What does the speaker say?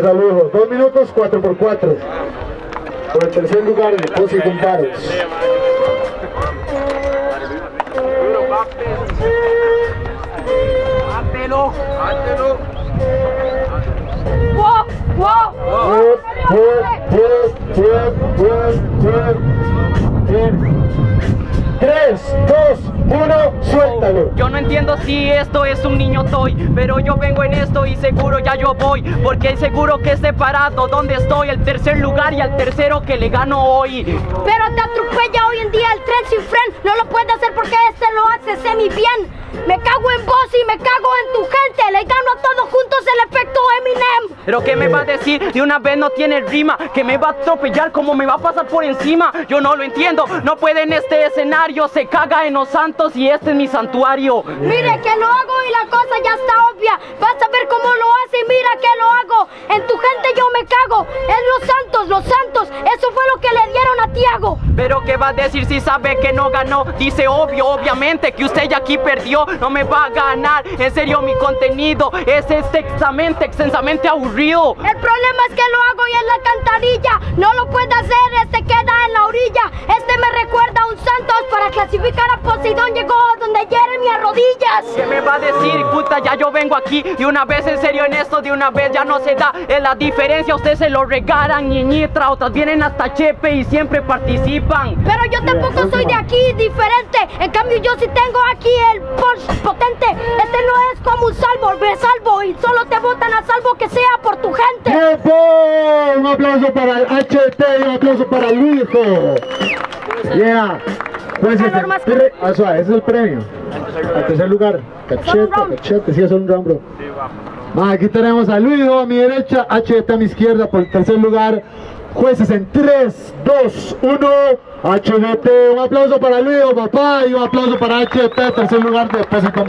Luido, 2 minutos 4 por 4 Por el tercer lugar, en Paros. Hátelo, hátelo. ¡Wow! ¡Wow! Bien, bien, bien, bien, bien. 3, 2, 1, suéltalo. Yo no entiendo si esto es un niño toy, pero yo vengo en esto y seguro ya yo voy, porque seguro que he separado donde estoy, el tercer lugar y al tercero que le gano hoy. Pero te atropella hoy en día el tren sin fren, no lo puede hacer porque este lo hace semi bien. Me cago en vos y me cago en tu gente, le gano a todos juntos el efecto Eminem. Pero ¿qué me va a decir? De una vez no tiene rima, que me va a atropellar como me va a pasar por encima. Yo no lo entiendo, no puede en este escenario se caga en los santos y este es mi santuario. Mire que lo hago y la cosa ya está obvia. Vas a ver cómo lo hace y mira que lo hago. En tu gente yo me cago. En los santos, los santos. Eso fue lo que le dieron Pero ¿qué va a decir si sabe que no ganó? Dice obvio, obviamente que usted ya aquí perdió. No me va a ganar. En serio, mi contenido es extensamente, extensamente aburrido. El problema es que lo hago y en la cantarilla. No lo puede hacer, este queda en la orilla. Este me recuerda a un santo para clasificar a Poseidón llegó donde Jeremy a rodillas. ¿Qué me va a decir, puta? Ya yo vengo aquí y una vez en serio en esto, de una vez ya no se da. Es la diferencia, ustedes se lo regalan, ñiñitra, otras vienen hasta Chepe y siempre participan. Pero yo tampoco soy de aquí, diferente. En cambio, yo sí tengo aquí el Porsche potente. Este no es como un salvo, me salvo y solo te votan a salvo que sea por tu gente. Un aplauso para el HT y un aplauso para el hijo. Yeah. Pues este, ah, ese es el premio. Al tercer lugar. Cachete, cachete, sí, es un round, bro. aquí tenemos a Luido a mi derecha, HT a mi izquierda por el tercer lugar. Jueces en 3, 2, 1, HT. Un aplauso para Luido, papá, y un aplauso para HT, tercer lugar de peso con.